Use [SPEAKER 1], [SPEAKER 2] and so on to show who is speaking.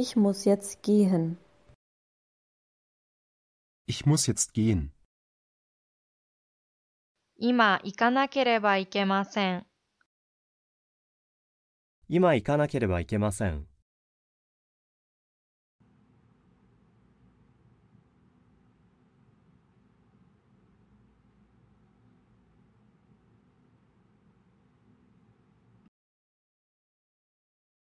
[SPEAKER 1] Ich muss jetzt gehen.
[SPEAKER 2] Ich muss jetzt gehen.
[SPEAKER 3] 今行かなければいけません。
[SPEAKER 4] 今行かなければいけません。